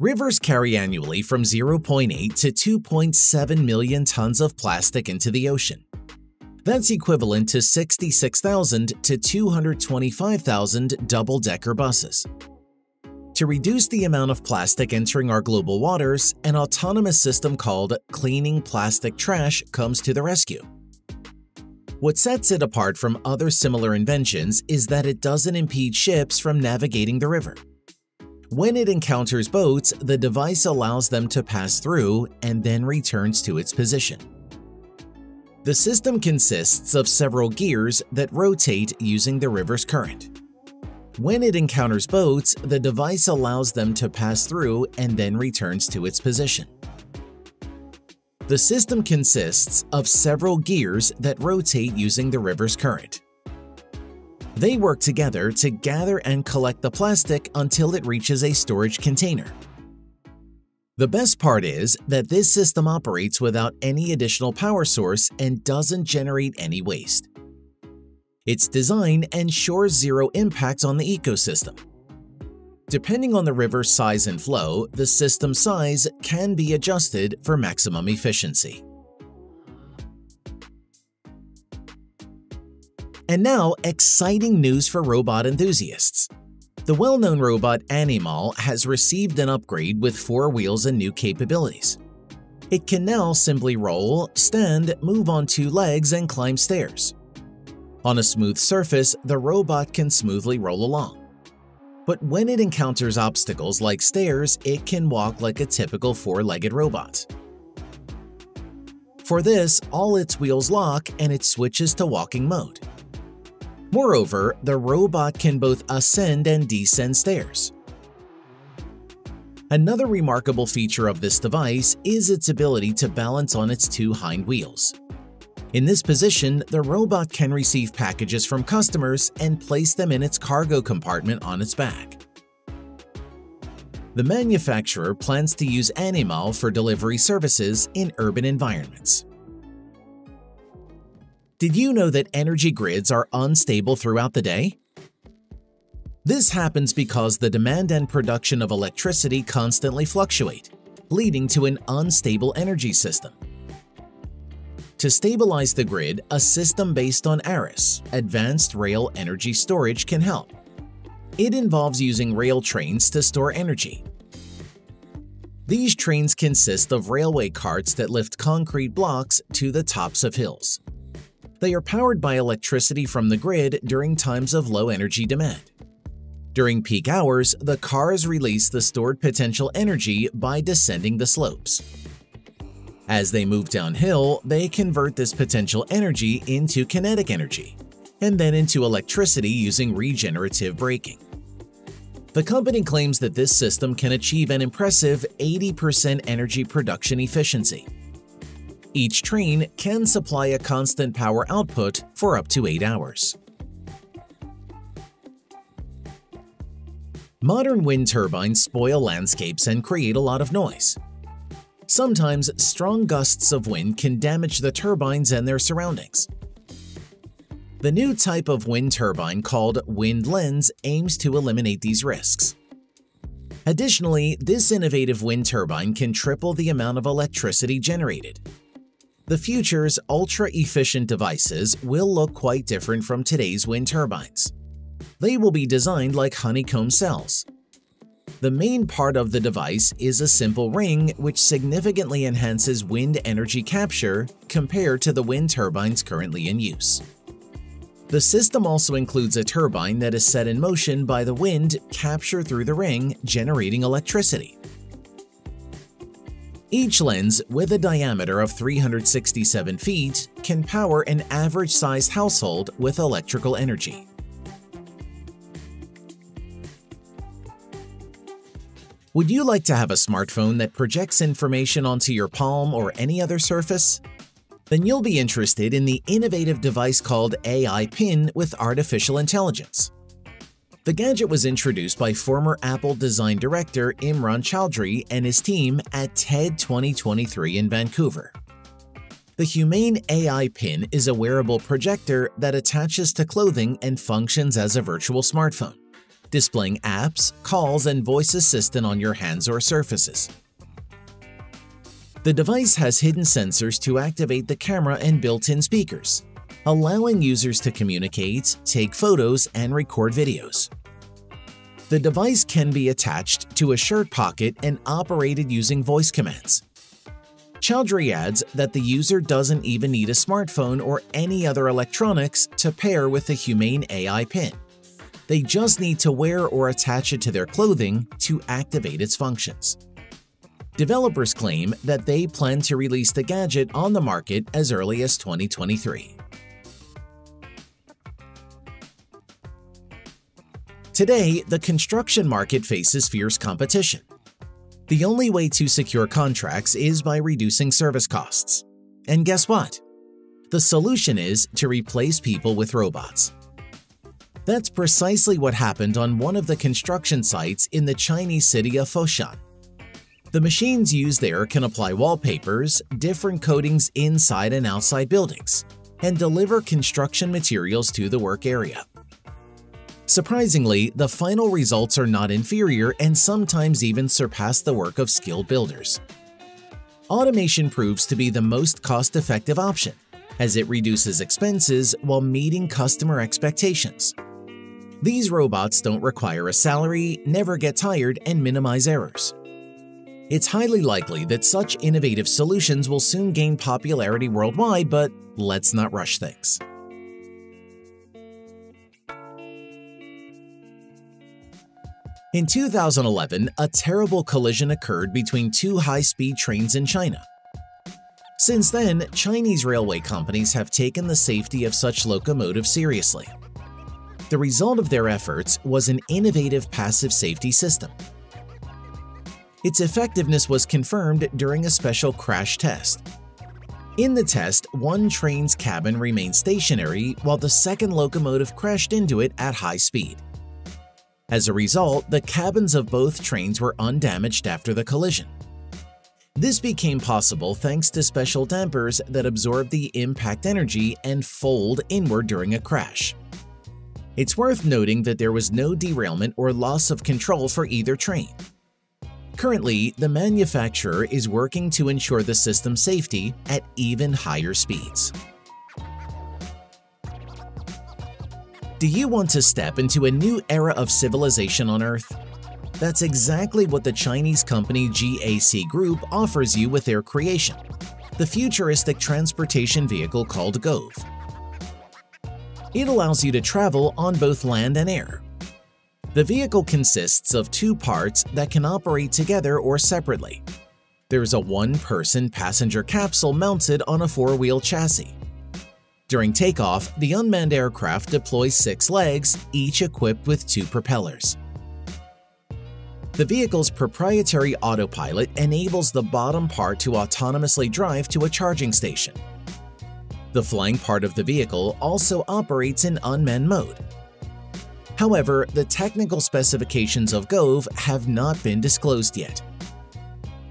Rivers carry annually from 0.8 to 2.7 million tons of plastic into the ocean. That's equivalent to 66,000 to 225,000 double-decker buses. To reduce the amount of plastic entering our global waters, an autonomous system called Cleaning Plastic Trash comes to the rescue. What sets it apart from other similar inventions is that it doesn't impede ships from navigating the river. When it encounters boats, the device allows them to pass through and then returns to its position. The system consists of several gears that rotate using the river's current. When it encounters boats, the device allows them to pass through and then returns to its position. The system consists of several gears that rotate using the river's current. They work together to gather and collect the plastic until it reaches a storage container. The best part is that this system operates without any additional power source and doesn't generate any waste. Its design ensures zero impact on the ecosystem. Depending on the river's size and flow, the system size can be adjusted for maximum efficiency. And now, exciting news for robot enthusiasts. The well-known robot ANYmal has received an upgrade with four wheels and new capabilities. It can now simply roll, stand, move on two legs, and climb stairs. On a smooth surface, the robot can smoothly roll along. But when it encounters obstacles like stairs, it can walk like a typical four-legged robot. For this, all its wheels lock and it switches to walking mode. Moreover, the robot can both ascend and descend stairs. Another remarkable feature of this device is its ability to balance on its two hind wheels. In this position, the robot can receive packages from customers and place them in its cargo compartment on its back. The manufacturer plans to use ANYmal for delivery services in urban environments. Did you know that energy grids are unstable throughout the day? This happens because the demand and production of electricity constantly fluctuate, leading to an unstable energy system. To stabilize the grid, a system based on ARES, Advanced Rail Energy Storage, can help. It involves using rail trains to store energy. These trains consist of railway carts that lift concrete blocks to the tops of hills. They are powered by electricity from the grid during times of low energy demand. During peak hours, the cars release the stored potential energy by descending the slopes. As they move downhill, they convert this potential energy into kinetic energy, and then into electricity using regenerative braking. The company claims that this system can achieve an impressive 80% energy production efficiency, each train can supply a constant power output for up to 8 hours. Modern wind turbines spoil landscapes and create a lot of noise. Sometimes strong gusts of wind can damage the turbines and their surroundings. The new type of wind turbine called Wind Lens aims to eliminate these risks. Additionally, this innovative wind turbine can triple the amount of electricity generated, the future's ultra-efficient devices will look quite different from today's wind turbines. They will be designed like honeycomb cells. The main part of the device is a simple ring which significantly enhances wind energy capture compared to the wind turbines currently in use. The system also includes a turbine that is set in motion by the wind capture through the ring, generating electricity. Each lens, with a diameter of 367 feet, can power an average-sized household with electrical energy. Would you like to have a smartphone that projects information onto your palm or any other surface? Then you'll be interested in the innovative device called AI Pin with artificial intelligence. The gadget was introduced by former Apple design director Imran Chaudhry and his team at TED 2023 in Vancouver. The Humane AI Pin is a wearable projector that attaches to clothing and functions as a virtual smartphone, displaying apps, calls, and voice assistant on your hands or surfaces. The device has hidden sensors to activate the camera and built-in speakers, allowing users to communicate, take photos, and record videos. The device can be attached to a shirt pocket and operated using voice commands. Chaudhry adds that the user doesn't even need a smartphone or any other electronics to pair with the Humane AI pin. They just need to wear or attach it to their clothing to activate its functions. Developers claim that they plan to release the gadget on the market as early as 2023. Today, the construction market faces fierce competition. The only way to secure contracts is by reducing service costs. And guess what? The solution is to replace people with robots. That's precisely what happened on one of the construction sites in the Chinese city of Foshan. The machines used there can apply wallpapers, different coatings inside and outside buildings, and deliver construction materials to the work area. Surprisingly, the final results are not inferior and sometimes even surpass the work of skilled builders. Automation proves to be the most cost-effective option, as it reduces expenses while meeting customer expectations. These robots don't require a salary, never get tired, and minimize errors. It's highly likely that such innovative solutions will soon gain popularity worldwide, but let's not rush things. In 2011, a terrible collision occurred between two high-speed trains in China. Since then, Chinese railway companies have taken the safety of such locomotives seriously. The result of their efforts was an innovative passive safety system. Its effectiveness was confirmed during a special crash test. In the test, one train's cabin remained stationary while the second locomotive crashed into it at high speed. As a result, the cabins of both trains were undamaged after the collision. This became possible thanks to special dampers that absorb the impact energy and fold inward during a crash. It's worth noting that there was no derailment or loss of control for either train. Currently, the manufacturer is working to ensure the system's safety at even higher speeds. Do you want to step into a new era of civilization on Earth? That's exactly what the Chinese company GAC Group offers you with their creation, the futuristic transportation vehicle called Gove. It allows you to travel on both land and air. The vehicle consists of two parts that can operate together or separately. There's a one-person passenger capsule mounted on a four-wheel chassis. During takeoff, the unmanned aircraft deploys six legs, each equipped with two propellers. The vehicle's proprietary autopilot enables the bottom part to autonomously drive to a charging station. The flying part of the vehicle also operates in unmanned mode. However, the technical specifications of Gove have not been disclosed yet.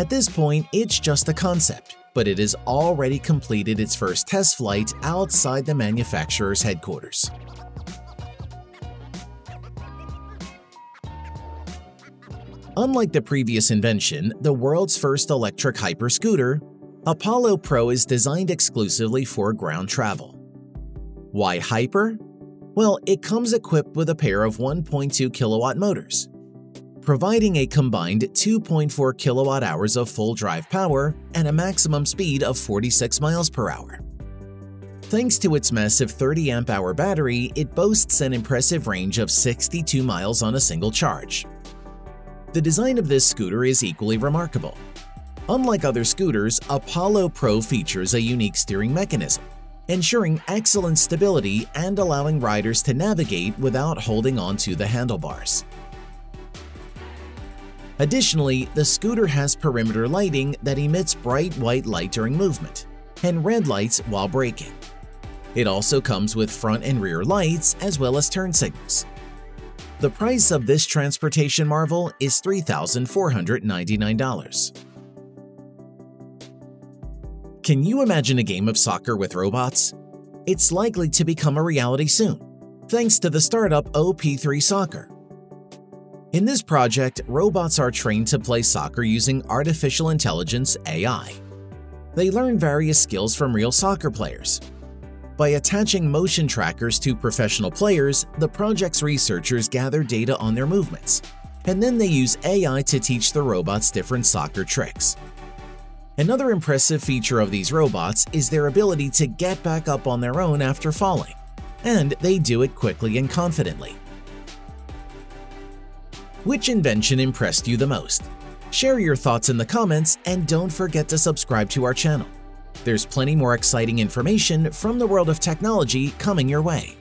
At this point, it's just a concept, but it has already completed its first test flight outside the manufacturer's headquarters. Unlike the previous invention, the world's first electric hyper-scooter, Apollo Pro is designed exclusively for ground travel. Why Hyper? Well, it comes equipped with a pair of 1.2 kilowatt motors, providing a combined 2.4 kilowatt hours of full drive power and a maximum speed of 46 miles per hour. Thanks to its massive 30 amp hour battery, it boasts an impressive range of 62 miles on a single charge. The design of this scooter is equally remarkable. Unlike other scooters, Apollo Pro features a unique steering mechanism, ensuring excellent stability and allowing riders to navigate without holding onto the handlebars. Additionally, the scooter has perimeter lighting that emits bright white light during movement and red lights while braking. It also comes with front and rear lights as well as turn signals. The price of this transportation marvel is $3,499. Can you imagine a game of soccer with robots? It's likely to become a reality soon, thanks to the startup OP3 Soccer. In this project, robots are trained to play soccer using artificial intelligence AI. They learn various skills from real soccer players. By attaching motion trackers to professional players, the project's researchers gather data on their movements, and then they use AI to teach the robots different soccer tricks. Another impressive feature of these robots is their ability to get back up on their own after falling, and they do it quickly and confidently. Which invention impressed you the most? Share your thoughts in the comments and don't forget to subscribe to our channel. There's plenty more exciting information from the world of technology coming your way.